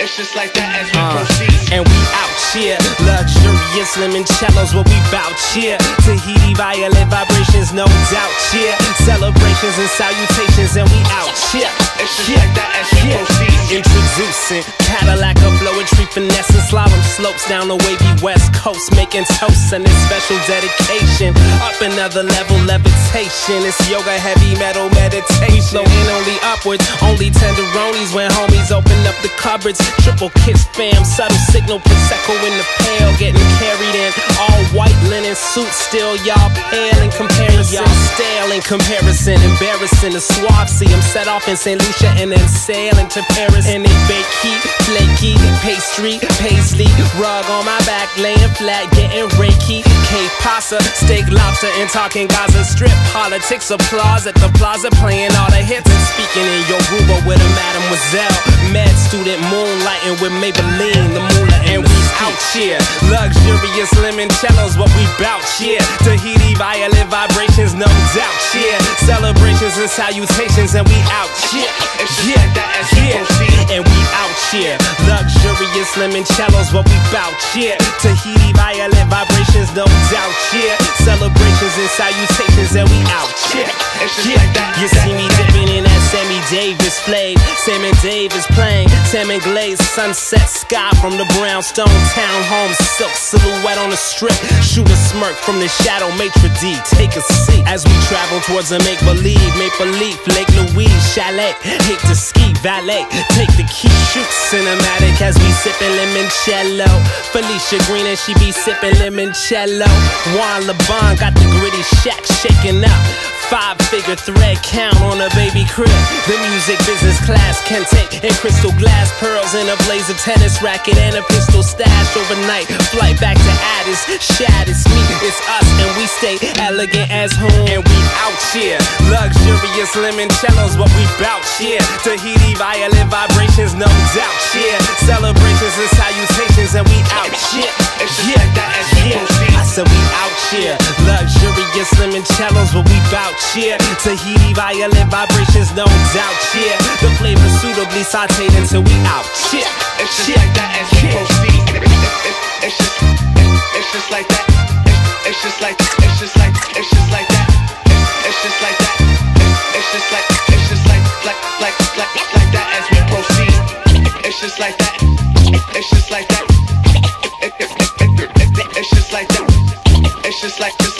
It's just like that as we Uh, proceed. and we out here, luxurious limoncellos, what we bout here. Tahiti violet vibrations, no doubt here. Celebrations and salutations, and we out here. It's just like that as we proceed. Introducing Cadillac of and slalom slopes down the wavy west coast, making toasts and this special dedication. Up another level, levitation. It's yoga, heavy metal meditation. Flowing only upwards, only tenderonies when homies open up the cupboards. Triple kiss fam, subtle signal, prosecco in the pail, getting carried in. All white linen suits, still y'all pale in comparison. Y'all stale in comparison, embarrassing. The suave see 'em set off in St. Lucia and then sail into Paris. And they bakey, flaky, pastry, paisley, rug on my back, laying flat, getting reiki. K pasta, steak, lobster, and talking Gaza Strip. Politics, applause at the plaza, playing all the hits and speaking in Yoruba with a mademoiselle. Med student moonlighting with Maybelline, the moolah and we out here. Luxurious limoncellos, what we bout here. Tahiti violet vibrations, no doubt here. Celebrations and salutations, and we out here. It's just like that as we proceed. And we out here. Luxurious limoncellos, what we bout here. Tahiti violent vibrations, no doubt here. Celebrations and salutations, and we out here. It's just like that. You see me dipping in that Sammy Davis flayed. Sam and Davis playing. Sam and Glaze, sunset sky from the brownstone townhome. Silk silhouette on the strip. Shoot a smirk from the shadow. Maitre D, take a seat as we travel towards a make believe. Maple Leaf, Lake Louise, chalet. Hate to ski, valet. Take the key, shoot cinematic as we sipping limoncello. Felicia Green and she be sipping limoncello. Juan LeBon got the gritty shack shaking up. Five figure thread count on a baby crib. The music business class can take in crystal glass pearls in a blazer tennis racket and a pistol stash overnight. Flight back to Addis, Shad, it's me, it's us, and we stay elegant as home. And we out here, luxurious limoncellos, what we bout here. Tahiti violet vibrations, no doubt here. Celebrations and salutations, what we bout here. Tahiti violet vibrations, no doubt here. The flavor suitably sauteed until we out here. It's just like that as we proceed. It's just, it's just like that. It's just like, it's just like, it's just like that. It's just like that. It's just like, it's just like, like, like, like, like that as we proceed. It's just like that. It's just like that. It's just like that. It's just like,